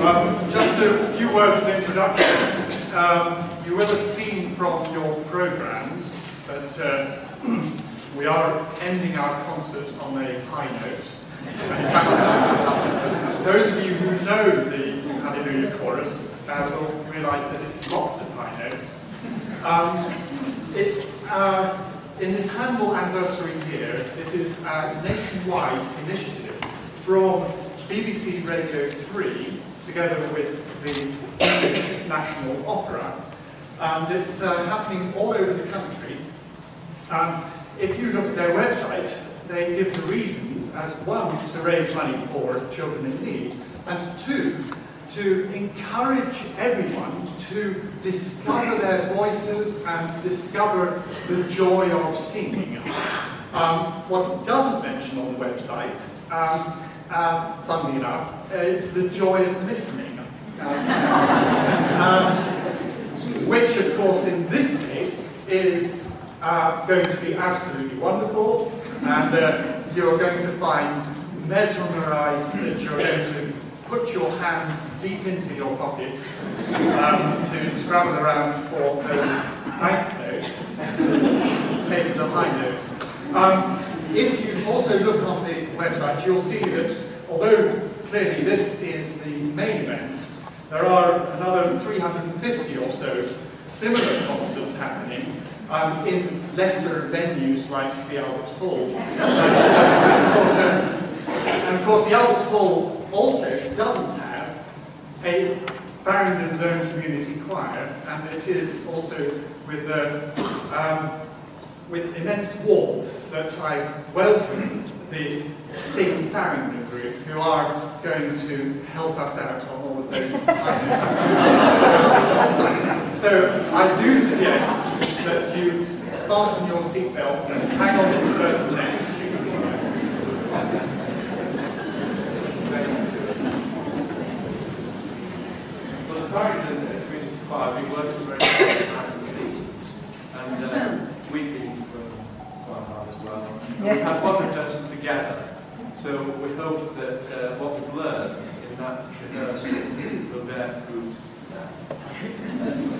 Um, just a few words of introduction. Um, you will have seen from your programs that uh, we are ending our concert on a high note. Those of you who know the Hallelujah chorus uh, will realise that it's lots of high notes. Um, it's uh, in this Handel anniversary year, this is a nationwide initiative from BBC Radio 3 together with the National Opera. And it's uh, happening all over the country. Um, if you look at their website, they give the reasons as one, to raise money for children in need, and two, to encourage everyone to discover their voices and discover the joy of singing. Um, what it doesn't mention on the website, um, uh, funnily enough, it's the joy of listening. Um, um, which, of course, in this case, is uh, going to be absolutely wonderful, and uh, you're going to find mesmerized that you're going to put your hands deep into your pockets um, to scrabble around for those banknotes, for the high notes. Um, if you also look on website, you'll see that although clearly this is the main event, there are another 350 or so similar concerts happening um, in lesser venues like the Albert Hall. and, of course, uh, and of course the Albert Hall also doesn't have a Faringdon's own community choir, and it is also with, uh, um, with immense warmth that I welcome the Sing Faringdon group, who are going to help us out on all of those items. so, so I do suggest that you fasten your seatbelts and hang on to the person next. to you. Faringdon Community Choir have been working very hard behind the scenes and uh, we've been working quite hard as well. Yeah. We've had one rehearsal together, so we hope that uh, what we've learned in that rehearsal will bear fruit now.